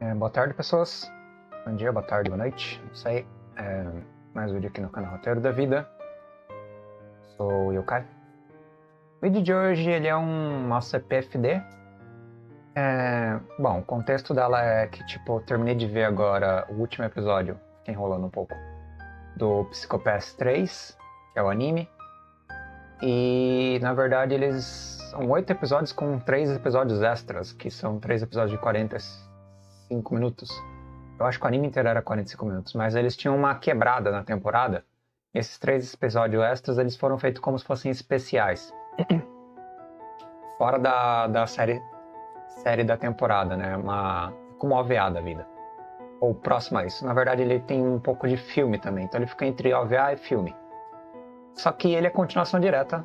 É, boa tarde, pessoas. Bom dia, boa tarde, boa noite. Não sei. É, mais um vídeo aqui no canal Roteiro da Vida. Sou o Yokai. O vídeo de hoje ele é um, uma CPFD. É, bom, o contexto dela é que, tipo, eu terminei de ver agora o último episódio, fiquei enrolando um pouco, do Psychopath 3, que é o anime. E, na verdade, eles são oito episódios com três episódios extras, que são três episódios de 45 minutos. Eu acho que o anime inteiro era 45 minutos, mas eles tinham uma quebrada na temporada. Esses três episódios extras, eles foram feitos como se fossem especiais. Fora da, da série, série da temporada, né? Uma, como OVA da vida. Ou próximo a isso. Na verdade, ele tem um pouco de filme também. Então ele fica entre OVA e filme. Só que ele é continuação direta.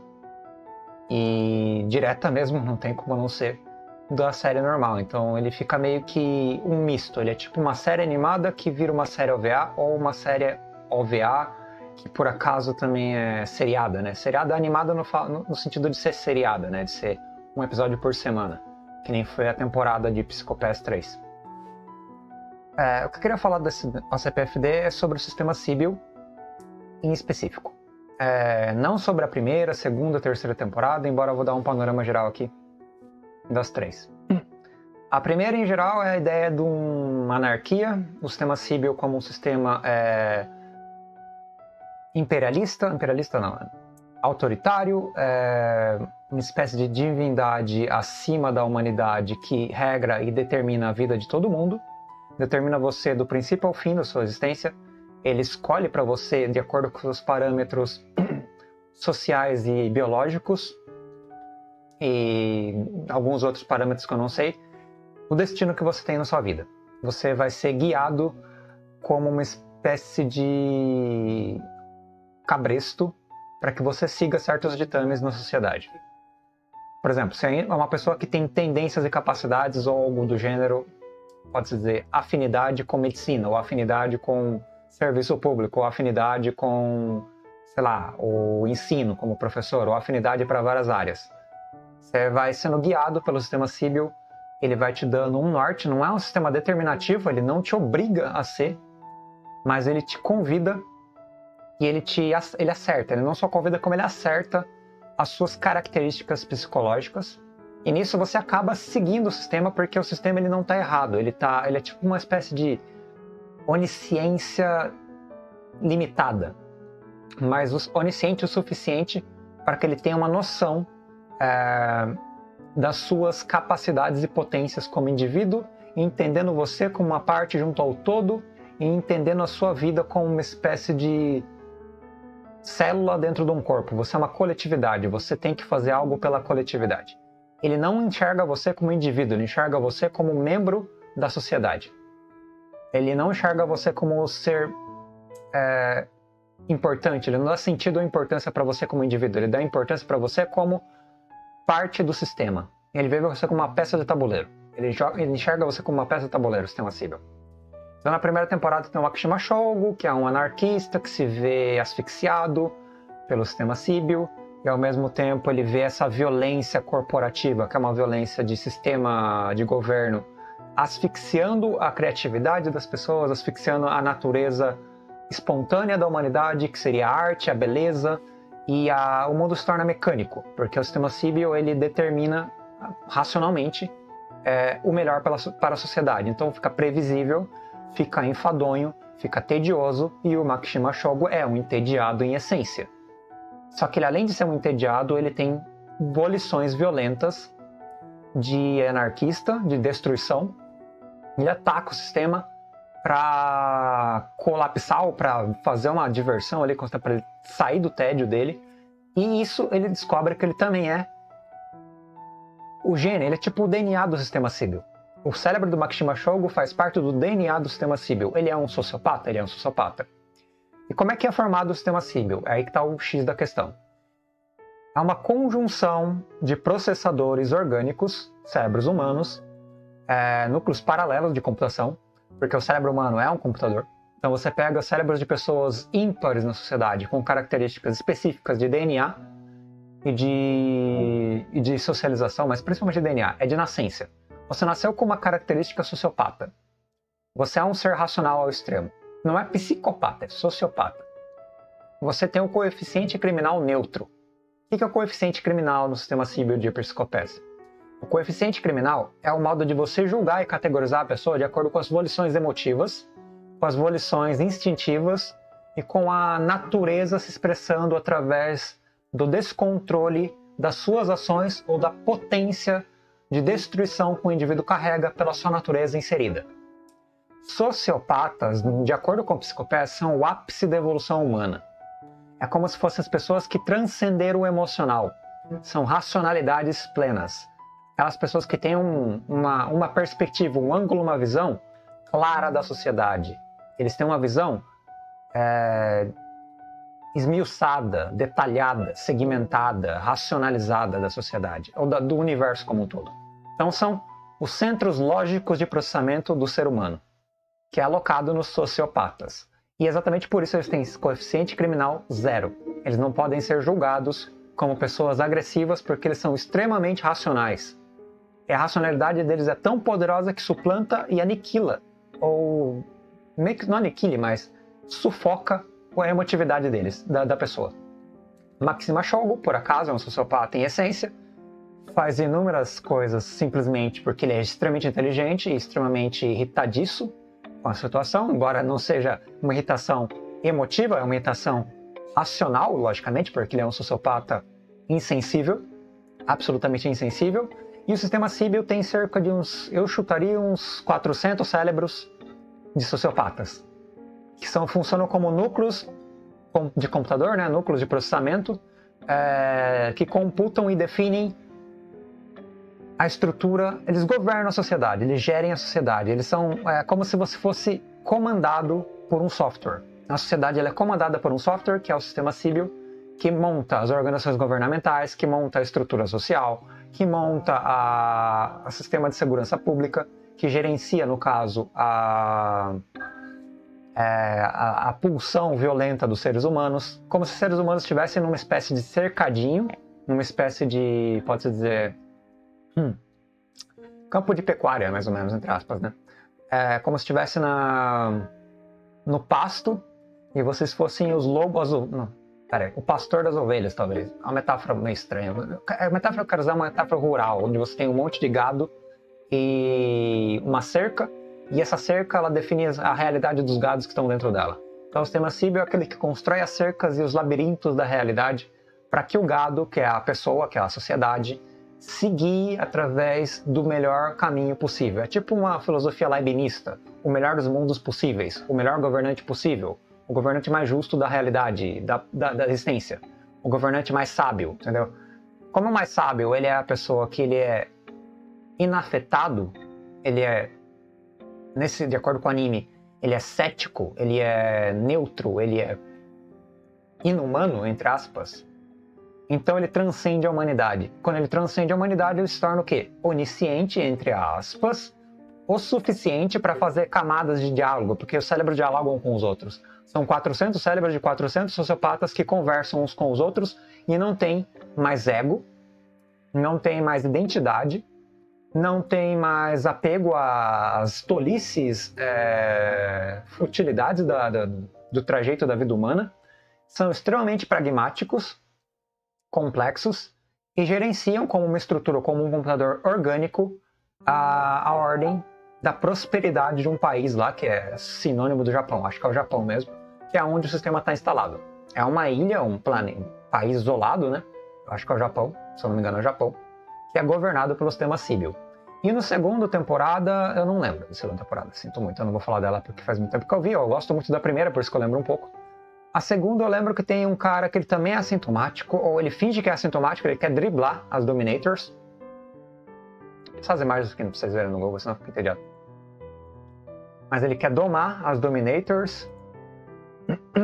E direta mesmo, não tem como não ser da série normal. Então ele fica meio que um misto. Ele é tipo uma série animada que vira uma série OVA ou uma série OVA que por acaso também é seriada, né? Seriada animada no, no sentido de ser seriada, né? De ser um episódio por semana, que nem foi a temporada de Psychopath 3. É, o que eu queria falar desse ACPFD é sobre o sistema Sibyl em específico. É, não sobre a primeira, segunda, terceira temporada, embora eu vou dar um panorama geral aqui das três. A primeira, em geral, é a ideia de uma anarquia, o sistema Sibyl como um sistema é, imperialista, imperialista não, autoritário, é, uma espécie de divindade acima da humanidade que regra e determina a vida de todo mundo, determina você do princípio ao fim da sua existência, ele escolhe para você de acordo com os parâmetros sociais e biológicos e alguns outros parâmetros que eu não sei, o destino que você tem na sua vida. Você vai ser guiado como uma espécie de cabresto para que você siga certos ditames na sociedade. Por exemplo, se é uma pessoa que tem tendências e capacidades ou algo do gênero, pode-se dizer afinidade com medicina, ou afinidade com serviço público, ou afinidade com, sei lá, o ensino como professor, ou afinidade para várias áreas. Você vai sendo guiado pelo sistema Sibyl, ele vai te dando um norte, não é um sistema determinativo, ele não te obriga a ser, mas ele te convida e ele te ele acerta. Ele não só convida, como ele acerta as suas características psicológicas. E nisso você acaba seguindo o sistema porque o sistema ele não está errado. Ele tá, ele é tipo uma espécie de onisciência limitada, mas onisciente o suficiente para que ele tenha uma noção é, das suas capacidades e potências como indivíduo, entendendo você como uma parte junto ao todo e entendendo a sua vida como uma espécie de célula dentro de um corpo, você é uma coletividade, você tem que fazer algo pela coletividade. Ele não enxerga você como indivíduo, ele enxerga você como membro da sociedade. Ele não enxerga você como ser é, importante, ele não dá sentido ou importância para você como indivíduo, ele dá importância para você como parte do sistema. Ele vê você como uma peça de tabuleiro. Ele, joga, ele enxerga você como uma peça de tabuleiro, sistema Cível. Então, na primeira temporada tem o Akishima Shogo, que é um anarquista que se vê asfixiado pelo sistema Sibyl, e ao mesmo tempo ele vê essa violência corporativa, que é uma violência de sistema de governo, asfixiando a criatividade das pessoas, asfixiando a natureza espontânea da humanidade, que seria a arte, a beleza, e a, o mundo se torna mecânico, porque o sistema Sibyl ele determina racionalmente é, o melhor para, para a sociedade. Então fica previsível fica enfadonho, fica tedioso e o Makishima Shogo é um entediado em essência. Só que ele, além de ser um entediado, ele tem volições violentas de anarquista, de destruição. Ele ataca o sistema para colapsar ou para fazer uma diversão ali, para ele sair do tédio dele. E isso ele descobre que ele também é o gene, ele é tipo o DNA do sistema civil. O cérebro do Makishima Shogo faz parte do DNA do sistema Sibyl. Ele é um sociopata? Ele é um sociopata. E como é que é formado o sistema Sibyl? É aí que está o X da questão. Há uma conjunção de processadores orgânicos, cérebros humanos, é, núcleos paralelos de computação, porque o cérebro humano é um computador. Então você pega cérebros de pessoas ímpares na sociedade, com características específicas de DNA e de, e de socialização, mas principalmente de DNA, é de nascença. Você nasceu com uma característica sociopata. Você é um ser racional ao extremo. Não é psicopata, é sociopata. Você tem um coeficiente criminal neutro. O que é o coeficiente criminal no sistema civil de psicopécia? O coeficiente criminal é o modo de você julgar e categorizar a pessoa de acordo com as volições emotivas, com as volições instintivas e com a natureza se expressando através do descontrole das suas ações ou da potência de destruição que o indivíduo carrega pela sua natureza inserida. Sociopatas, de acordo com psicopatas, são o ápice da evolução humana. É como se fossem as pessoas que transcenderam o emocional. São racionalidades plenas. Aquelas pessoas que têm um, uma, uma perspectiva, um ângulo, uma visão clara da sociedade. Eles têm uma visão é, esmiuçada, detalhada, segmentada, racionalizada da sociedade, ou da, do universo como um todo. Então são os centros lógicos de processamento do ser humano que é alocado nos sociopatas. E exatamente por isso eles têm coeficiente criminal zero. Eles não podem ser julgados como pessoas agressivas porque eles são extremamente racionais. E a racionalidade deles é tão poderosa que suplanta e aniquila, ou meio que não aniquile, mas sufoca a emotividade deles, da, da pessoa. Maxima Shogo, por acaso, é um sociopata em essência, faz inúmeras coisas simplesmente porque ele é extremamente inteligente e extremamente irritadiço, com a situação, embora não seja uma irritação emotiva, é uma irritação racional, logicamente, porque ele é um sociopata insensível, absolutamente insensível. E o sistema Sibyl tem cerca de uns, eu chutaria uns 400 cérebros de sociopatas, que são, funcionam como núcleos de computador, né, núcleos de processamento, é, que computam e definem a estrutura, eles governam a sociedade, eles gerem a sociedade, eles são é, como se você fosse comandado por um software. A sociedade é comandada por um software, que é o sistema civil, que monta as organizações governamentais, que monta a estrutura social, que monta a, a sistema de segurança pública, que gerencia, no caso, a, é, a, a, pulsão violenta dos seres humanos, como se os seres humanos estivessem numa espécie de cercadinho, numa espécie de, pode-se dizer, Hum. Campo de pecuária, mais ou menos, entre aspas, né? É como se estivesse na no pasto e vocês fossem os lobos. Não, peraí, o pastor das ovelhas, talvez. É uma metáfora meio estranha. A metáfora que eu quero usar é uma metáfora rural, onde você tem um monte de gado e uma cerca, e essa cerca ela define a realidade dos gados que estão dentro dela. Então o sistema Cíbio é aquele que constrói as cercas e os labirintos da realidade para que o gado, que é a pessoa, que é a sociedade, seguir através do melhor caminho possível. É tipo uma filosofia leibnista, o melhor dos mundos possíveis, o melhor governante possível, o governante mais justo da realidade, da, da, da existência, o governante mais sábio, entendeu? Como o mais sábio, ele é a pessoa que ele é inafetado, ele é, nesse, de acordo com o anime, ele é cético, ele é neutro, ele é inumano, entre aspas, então ele transcende a humanidade. Quando ele transcende a humanidade, ele se torna o quê? Onisciente, entre aspas, o suficiente para fazer camadas de diálogo, porque os cérebros dialogam com os outros. São 400 cérebros de 400 sociopatas que conversam uns com os outros e não tem mais ego, não tem mais identidade, não tem mais apego às tolices, é, futilidades da, da, do trajeto da vida humana. São extremamente pragmáticos, complexos e gerenciam como uma estrutura, como um computador orgânico, a, a ordem da prosperidade de um país lá, que é sinônimo do Japão, acho que é o Japão mesmo, que é onde o sistema está instalado. É uma ilha, um planeta, um país isolado, né? Acho que é o Japão, se eu não me engano é o Japão, que é governado pelo sistema Sibyl. E no segundo temporada, eu não lembro da segunda temporada, sinto muito, eu não vou falar dela porque faz muito tempo que eu vi, eu gosto muito da primeira, por isso que eu lembro um pouco. A segunda eu lembro que tem um cara que ele também é assintomático, ou ele finge que é assintomático, ele quer driblar as Dominators. Essas imagens não vocês verem no Google, senão fica entediado. Mas ele quer domar as Dominators.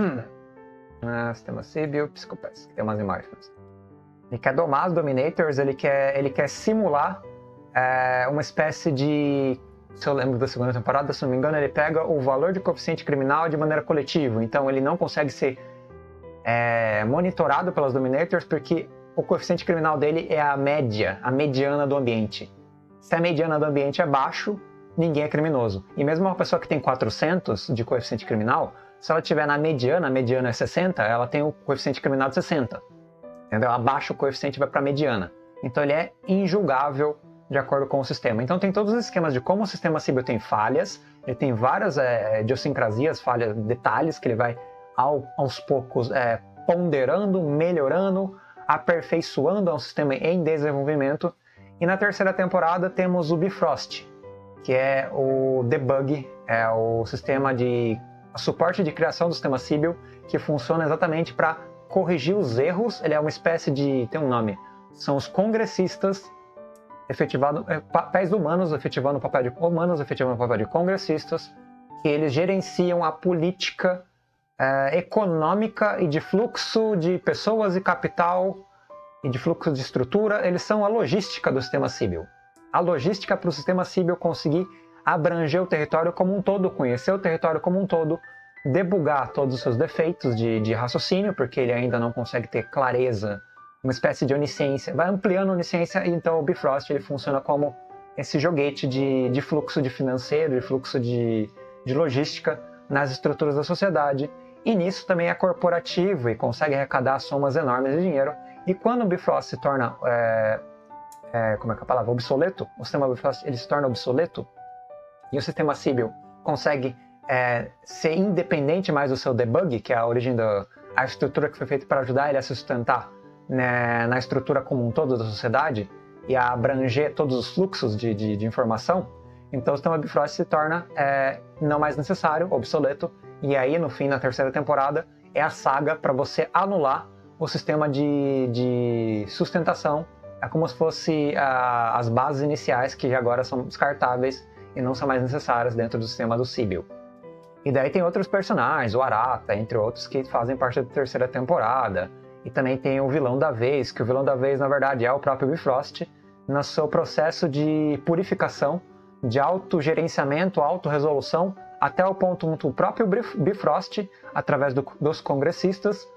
ah, sistema Sibyl, Psicopaths, tem umas imagens. Ele quer domar as Dominators, ele quer, ele quer simular é, uma espécie de se eu lembro da segunda temporada, se não me engano, ele pega o valor de coeficiente criminal de maneira coletiva. Então ele não consegue ser é, monitorado pelas Dominators porque o coeficiente criminal dele é a média, a mediana do ambiente. Se a mediana do ambiente é baixo, ninguém é criminoso. E mesmo uma pessoa que tem 400 de coeficiente criminal, se ela estiver na mediana, a mediana é 60, ela tem o coeficiente criminal de 60. Entendeu? Abaixo o coeficiente vai para a mediana. Então ele é injulgável de acordo com o sistema. Então tem todos os esquemas de como o sistema civil tem falhas, ele tem várias é, idiosincrasias, falhas, detalhes que ele vai ao, aos poucos é, ponderando, melhorando, aperfeiçoando um sistema em desenvolvimento. E na terceira temporada temos o Bifrost, que é o debug, é o sistema de suporte de criação do sistema Sibyl, que funciona exatamente para corrigir os erros. Ele é uma espécie de. tem um nome. São os congressistas efetivando é, papéis humanos, efetivando o papel de humanos, efetivando o papel de congressistas, que eles gerenciam a política é, econômica e de fluxo de pessoas e capital e de fluxo de estrutura, eles são a logística do sistema civil. A logística para o sistema civil conseguir abranger o território como um todo, conhecer o território como um todo, debugar todos os seus defeitos de, de raciocínio, porque ele ainda não consegue ter clareza, uma espécie de onisciência. Vai ampliando a onisciência e então o Bifrost ele funciona como esse joguete de, de fluxo de financeiro, de fluxo de, de logística nas estruturas da sociedade e nisso também é corporativo e consegue arrecadar somas enormes de dinheiro. E quando o Bifrost se torna, é, é, como é que é a palavra, obsoleto, o sistema Bifrost ele se torna obsoleto? E o sistema Sibyl consegue é, ser independente mais do seu debug, que é a origem da a estrutura que foi feita para ajudar ele a se sustentar né, na estrutura como um todo da sociedade e a abranger todos os fluxos de, de, de informação, então o sistema Bifrost se torna é, não mais necessário, obsoleto, e aí, no fim, na terceira temporada, é a saga para você anular o sistema de, de sustentação. É como se fosse uh, as bases iniciais que agora são descartáveis e não são mais necessárias dentro do sistema do Sibyl. E daí tem outros personagens, o Arata, entre outros, que fazem parte da terceira temporada. E também tem o vilão da vez, que o vilão da vez, na verdade, é o próprio Bifrost, no seu processo de purificação, de autogerenciamento, autorresolução, até o ponto onde o próprio Bifrost, através do, dos congressistas,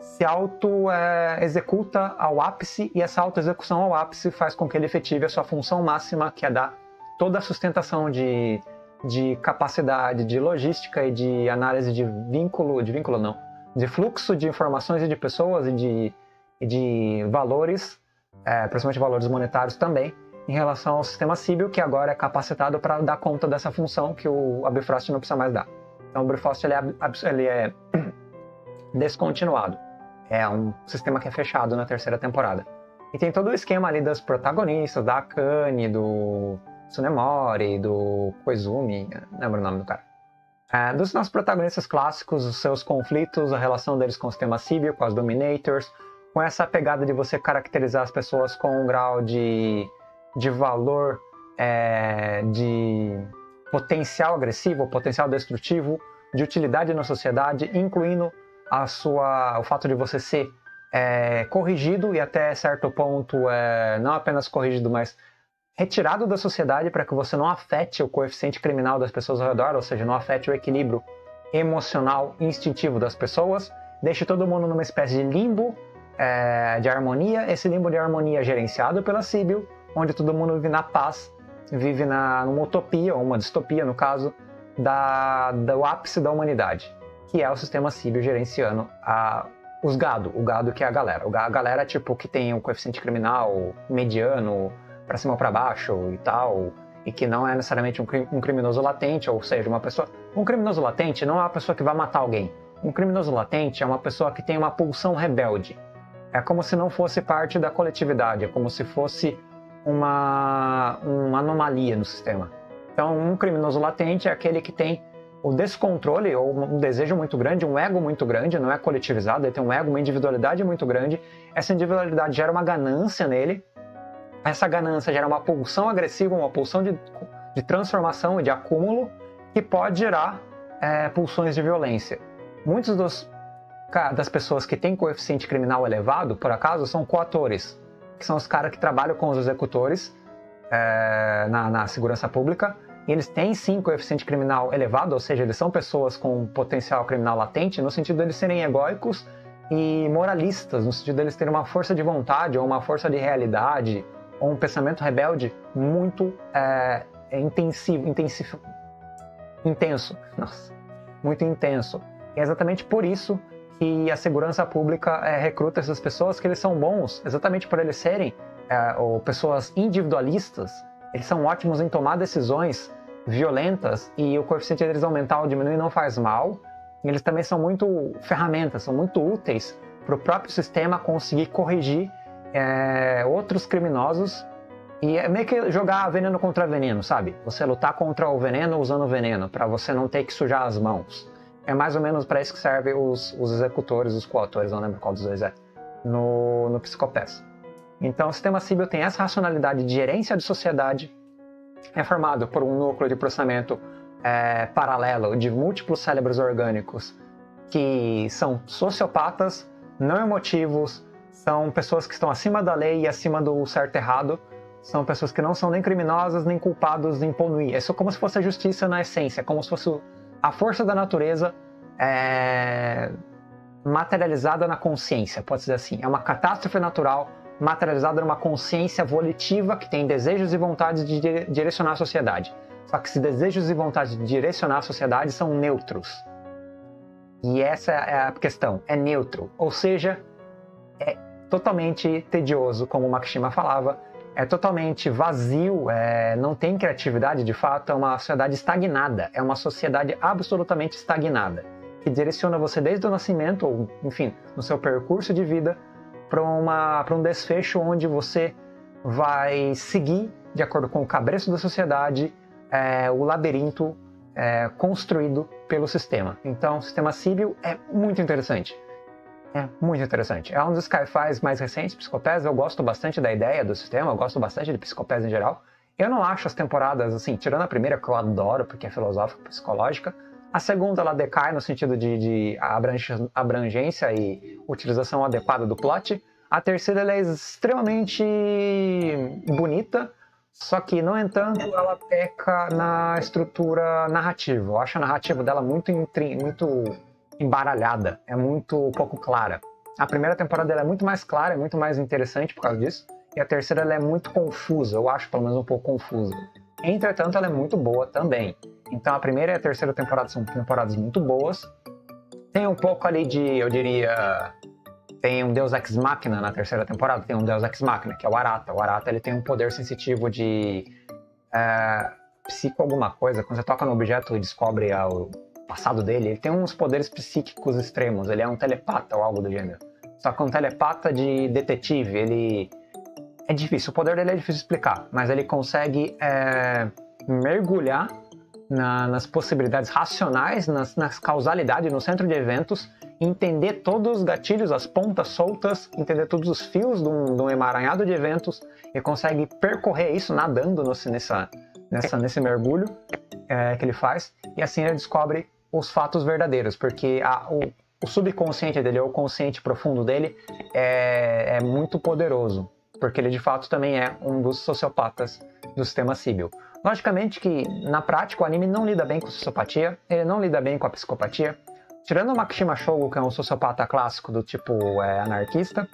se auto-executa é, ao ápice e essa auto-execução ao ápice faz com que ele efetive a sua função máxima, que é dar toda a sustentação de, de capacidade de logística e de análise de vínculo, de vínculo não, de fluxo de informações e de pessoas e de, e de valores, é, principalmente valores monetários também, em relação ao sistema Sibyl, que agora é capacitado para dar conta dessa função que o Bifrost não precisa mais dar. Então o Bifrost ele é, ele é descontinuado. É um sistema que é fechado na terceira temporada. E tem todo o esquema ali das protagonistas, da Akane, do Tsunemori, do Koizumi, não lembro o nome do cara. É, dos nossos protagonistas clássicos, os seus conflitos, a relação deles com o sistema Sibyl, com as Dominators, com essa pegada de você caracterizar as pessoas com um grau de de valor é, de potencial agressivo, potencial destrutivo, de utilidade na sociedade, incluindo a sua, o fato de você ser é, corrigido e até certo ponto é, não apenas corrigido, mas retirado da sociedade para que você não afete o coeficiente criminal das pessoas ao redor, ou seja, não afete o equilíbrio emocional instintivo das pessoas, deixe todo mundo numa espécie de limbo é, de harmonia, esse limbo de harmonia é gerenciado pela Sibyl, onde todo mundo vive na paz, vive na, numa utopia, ou uma distopia no caso, da, do ápice da humanidade, que é o sistema Sírio gerenciando a, os gado, o gado que é a galera. A galera, tipo, que tem um coeficiente criminal mediano, para cima ou para baixo e tal, e que não é necessariamente um, um criminoso latente, ou seja, uma pessoa. Um criminoso latente não é uma pessoa que vai matar alguém. Um criminoso latente é uma pessoa que tem uma pulsão rebelde. É como se não fosse parte da coletividade, é como se fosse uma, uma anomalia no sistema. Então, um criminoso latente é aquele que tem o descontrole ou um desejo muito grande, um ego muito grande, não é coletivizado, ele tem um ego, uma individualidade muito grande. Essa individualidade gera uma ganância nele, essa ganância gera uma pulsão agressiva, uma pulsão de, de transformação e de acúmulo que pode gerar é, pulsões de violência. Muitos das pessoas que têm coeficiente criminal elevado, por acaso, são coatores que são os caras que trabalham com os executores é, na, na, segurança pública. E eles têm sim coeficiente criminal elevado, ou seja, eles são pessoas com potencial criminal latente, no sentido de eles serem egóicos e moralistas, no sentido de eles terem uma força de vontade, ou uma força de realidade, ou um pensamento rebelde muito é intensivo, intensivo, intenso, nossa, muito intenso. E é exatamente por isso que a segurança pública é, recruta essas pessoas, que eles são bons, exatamente por eles serem é, ou pessoas individualistas, eles são ótimos em tomar decisões violentas e o coeficiente deles aumentar ou diminuir não faz mal. Eles também são muito ferramentas, são muito úteis para o próprio sistema conseguir corrigir é, outros criminosos e é meio que jogar veneno contra veneno, sabe? Você lutar contra o veneno usando o veneno, para você não ter que sujar as mãos. É mais ou menos para isso que servem os, os executores, os coautores, não lembro qual dos dois é, no, no. Então, o sistema civil tem essa racionalidade de gerência de sociedade, é formado por um núcleo de processamento é, paralelo de múltiplos cérebros orgânicos que são sociopatas, não emotivos, são pessoas que estão acima da lei e acima do certo e errado, são pessoas que não são nem criminosas nem culpados em punir. É só como se fosse a justiça na essência, como se fosse a força da natureza é, materializada na consciência, pode dizer assim. É uma catástrofe natural materializada numa consciência volitiva que tem desejos e vontades de direcionar a sociedade. Só que esses desejos e vontades de direcionar a sociedade são neutros. E essa é a questão, é neutro, ou seja, é totalmente tedioso, como o Makishima falava, é totalmente vazio, é, não tem criatividade de fato, é uma sociedade estagnada, é uma sociedade absolutamente estagnada, que direciona você desde o nascimento, ou enfim, no seu percurso de vida, para um desfecho onde você vai seguir, de acordo com o cabresto da sociedade, é, o labirinto é, construído pelo sistema. Então, o sistema civil é muito interessante. É muito interessante. É um dos sci-fis mais recentes, Psicopés. Eu gosto bastante da ideia do sistema, eu gosto bastante de Psicopés em geral. Eu não acho as temporadas, assim, tirando a primeira, que eu adoro, porque é filosófica, psicológica, a segunda, ela decai no sentido de, de abrangência e utilização adequada do plot. A terceira, ela é extremamente bonita, só que, no entanto, ela peca na estrutura narrativa. Eu acho a narrativa dela muito, muito embaralhada, é muito pouco clara. A primeira temporada dela é muito mais clara, é muito mais interessante por causa disso. E a terceira ela é muito confusa, eu acho pelo menos um pouco confusa. Entretanto, ela é muito boa também. Então a primeira e a terceira temporada são temporadas muito boas. Tem um pouco ali de, eu diria, tem um Deus Ex Machina na terceira temporada, tem um Deus Ex Machina, que é o Arata. O Arata ele tem um poder sensitivo de é, psico alguma coisa. Quando você toca no objeto e descobre o passado dele, ele tem uns poderes psíquicos extremos. Ele é um telepata ou algo do gênero. Só que um telepata de detetive, ele é difícil. O poder dele é difícil explicar, mas ele consegue é, mergulhar na, nas possibilidades racionais, nas, nas causalidades no centro de eventos, entender todos os gatilhos, as pontas soltas, entender todos os fios de um, de um emaranhado de eventos e consegue percorrer isso nadando nessa, nessa, nesse mergulho é, que ele faz e assim ele descobre os fatos verdadeiros, porque a, o, o, subconsciente dele, ou o consciente profundo dele, é, é muito poderoso, porque ele de fato também é um dos sociopatas do sistema civil. Logicamente que, na prática, o anime não lida bem com sociopatia, ele não lida bem com a psicopatia. Tirando o Makishima Shogo, que é um sociopata clássico do tipo é, anarquista,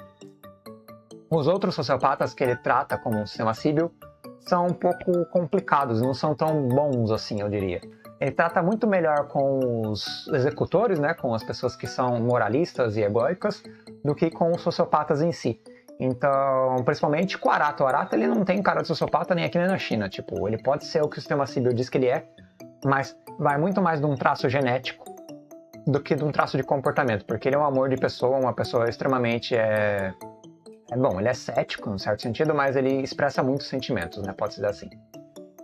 os outros sociopatas que ele trata como um sistema civil são um pouco complicados, não são tão bons assim, eu diria. Ele trata muito melhor com os executores, né, com as pessoas que são moralistas e egóicas, do que com os sociopatas em si. Então, principalmente com o Arata. O Arata ele não tem cara de sociopata nem aqui nem na China. Tipo, ele pode ser o que o sistema civil diz que ele é, mas vai muito mais de um traço genético do que de um traço de comportamento, porque ele é um amor de pessoa, uma pessoa extremamente é, é bom, ele é cético, em certo sentido, mas ele expressa muitos sentimentos, né? Pode ser assim.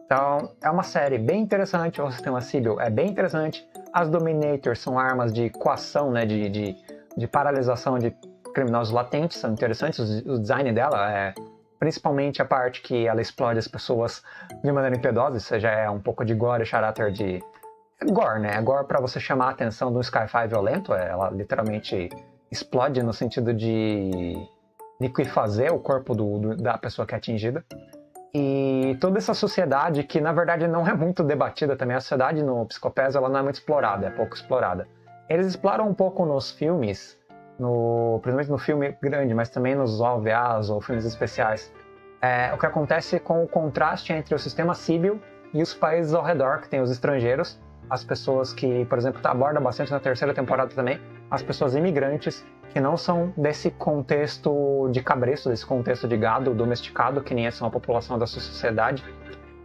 Então, é uma série bem interessante, o sistema civil é bem interessante. As Dominators são armas de coação, né? De, de, de paralisação de criminosos latentes são interessantes. O design dela é principalmente a parte que ela explode as pessoas de maneira impiedosa. Isso já é um pouco de gore, caráter de gore, né? É gore para você chamar a atenção um sci-fi violento. É, ela literalmente explode no sentido de liquefazer o corpo do, do, da pessoa que é atingida. E toda essa sociedade que na verdade não é muito debatida também, a sociedade no Psicopés ela não é muito explorada, é pouco explorada. Eles exploram um pouco nos filmes no, principalmente no filme grande, mas também nos OVAs ou filmes especiais, é, o que acontece com o contraste entre o sistema civil e os países ao redor, que tem os estrangeiros, as pessoas que, por exemplo, aborda bastante na terceira temporada também, as pessoas imigrantes que não são desse contexto de cabresto, desse contexto de gado domesticado, que nem são a população da sociedade.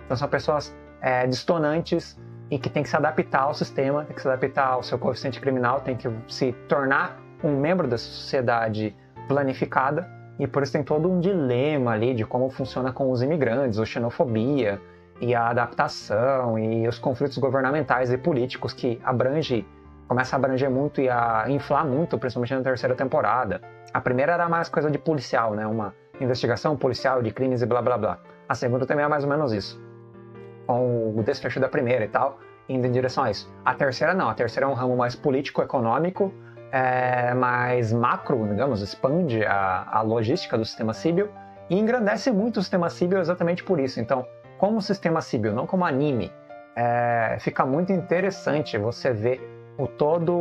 Então são pessoas é, distonantes e que tem que se adaptar ao sistema, tem que se adaptar ao seu coeficiente criminal, tem que se tornar um membro dessa sociedade planificada e por isso tem todo um dilema ali de como funciona com os imigrantes, a xenofobia e a adaptação e os conflitos governamentais e políticos que abrange, começa a abranger muito e a inflar muito, principalmente na terceira temporada. A primeira era mais coisa de policial, né? Uma investigação policial de crimes e blá blá blá. A segunda também é mais ou menos isso. Com o desfecho da primeira e tal, indo em direção a isso. A terceira não, a terceira é um ramo mais político-econômico, é, mais macro, digamos, expande a, a logística do sistema Sibyl e engrandece muito o sistema Sibyl exatamente por isso. Então, como sistema Sibyl, não como anime, é, fica muito interessante você ver o todo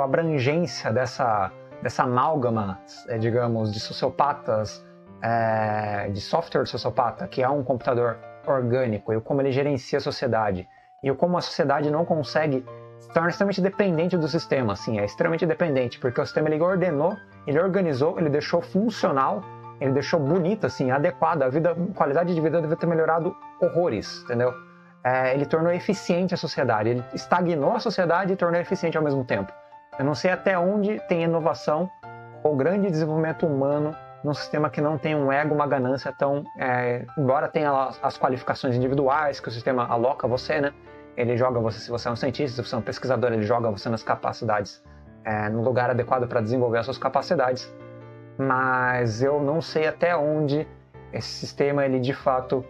a abrangência dessa, dessa amálgama, é, digamos, de sociopatas, é, de software sociopata, que é um computador orgânico, e como ele gerencia a sociedade, e como a sociedade não consegue torna extremamente dependente do sistema, assim, é extremamente dependente, porque o sistema ele ordenou, ele organizou, ele deixou funcional ele deixou bonita, assim, adequada. A vida, a qualidade de vida deve ter melhorado horrores, entendeu? É, ele tornou eficiente a sociedade. Ele estagnou a sociedade e tornou eficiente ao mesmo tempo. Eu não sei até onde tem inovação ou grande desenvolvimento humano num sistema que não tem um ego, uma ganância tão. É, embora tenha as qualificações individuais que o sistema aloca você, né? Ele joga você, se você é um cientista, se você é um pesquisador, ele joga você nas capacidades, é, no lugar adequado para desenvolver as suas capacidades mas eu não sei até onde esse sistema ele de fato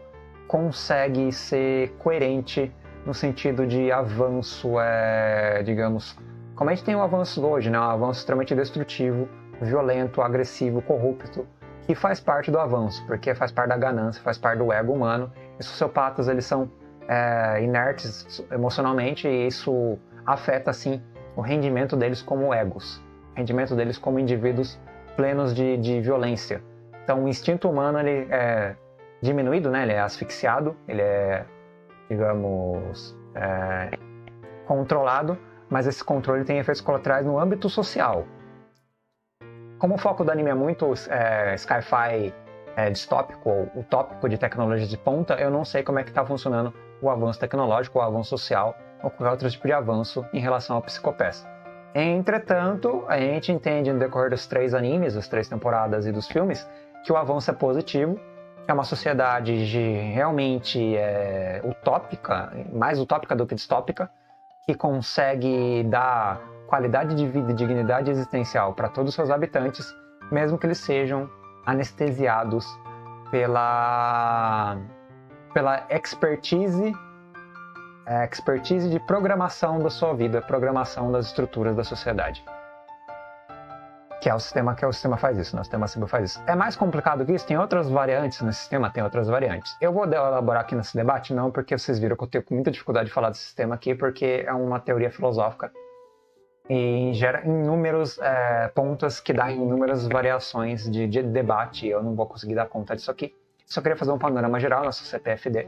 consegue ser coerente no sentido de avanço, é, digamos, como a gente tem um avanço hoje, né? um avanço extremamente destrutivo, violento, agressivo, corrupto, que faz parte do avanço, porque faz parte da ganância, faz parte do ego humano. E sociopatas eles são é, inertes emocionalmente e isso afeta assim o rendimento deles como egos, o rendimento deles como indivíduos plenos de, de violência. Então, o instinto humano ele é diminuído, né? Ele é asfixiado, ele é, digamos, é, controlado, mas esse controle tem efeitos colaterais no âmbito social. Como o foco do anime é muito é, sci-fi é, distópico ou utópico de tecnologia de ponta, eu não sei como é que está funcionando o avanço tecnológico, o avanço social ou qualquer outro tipo de avanço em relação ao psicopeça. Entretanto, a gente entende no decorrer dos três animes, das três temporadas e dos filmes, que o avanço é positivo, é uma sociedade de, realmente é, utópica, mais utópica do que distópica, que consegue dar qualidade de vida e dignidade existencial para todos os seus habitantes, mesmo que eles sejam anestesiados pela, pela expertise é expertise de programação da sua vida, programação das estruturas da sociedade. Que é o sistema que é o sistema faz isso, né? o sistema Cibo faz isso. É mais complicado que isso, tem outras variantes no sistema, tem outras variantes. Eu vou elaborar aqui nesse debate, não porque vocês viram que eu tenho muita dificuldade de falar desse sistema aqui, porque é uma teoria filosófica e gera inúmeros é, que dá inúmeras variações de, de debate. Eu não vou conseguir dar conta disso aqui. Só queria fazer um panorama geral na CPFD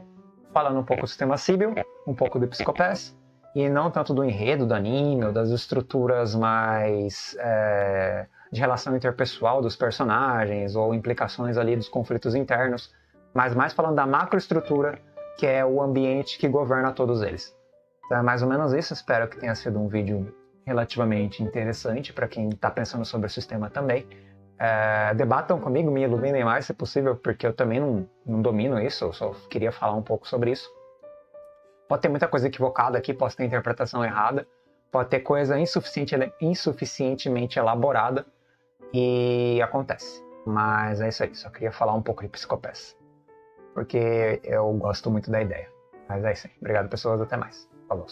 falando um pouco do sistema Sibyl, um pouco do Psicopass, e não tanto do enredo do anime ou das estruturas mais é, de relação interpessoal dos personagens ou implicações ali dos conflitos internos, mas mais falando da macroestrutura que é o ambiente que governa todos eles. Então é mais ou menos isso, espero que tenha sido um vídeo relativamente interessante para quem está pensando sobre o sistema também. É, debatam comigo, me iluminem mais se possível, porque eu também não, não domino isso, eu só queria falar um pouco sobre isso. Pode ter muita coisa equivocada aqui, pode ter interpretação errada, pode ter coisa insuficiente, insuficientemente elaborada e acontece. Mas é isso aí, só queria falar um pouco de psicopeça, porque eu gosto muito da ideia. Mas é isso aí. Obrigado, pessoas, até mais. Falou.